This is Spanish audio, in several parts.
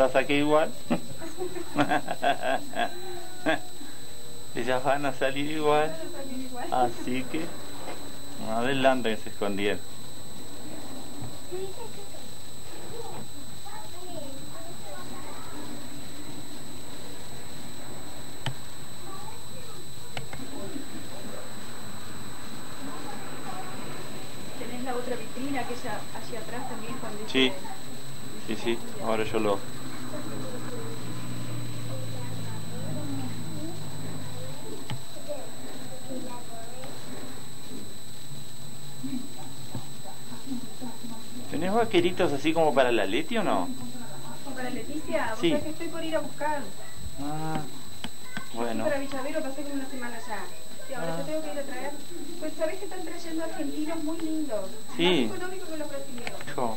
la saqué igual. Ellas van a salir igual. Así que adelante que se escondieron. Tenés la otra vitrina que ella hacia atrás también cuando Sí, sí, sí, ahora yo lo... ¿Tenés vaqueritos así como para la Leti o no? Para Leticia, Sí. que estoy por ir a buscar. Ah, bueno. Para Villavero pasé como una semana ya. Y ahora Ah. yo tengo que ir a traer. Pues sabés que están trayendo argentinos muy lindos. Sí. Más económicos que los brasileños. Jo,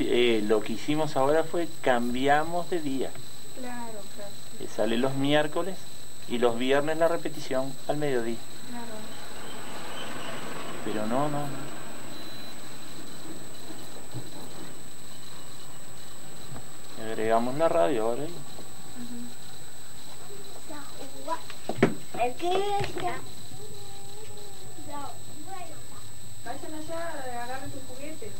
eh, lo que hicimos ahora fue cambiamos de día. Claro, claro, Eh, Sale los miércoles y los viernes la repetición al mediodía. claro. Pero no, no, no. Agregamos la radio ahora. y- Vamos a jugar. ¿El qué. Vayan allá, agarren sus juguetes.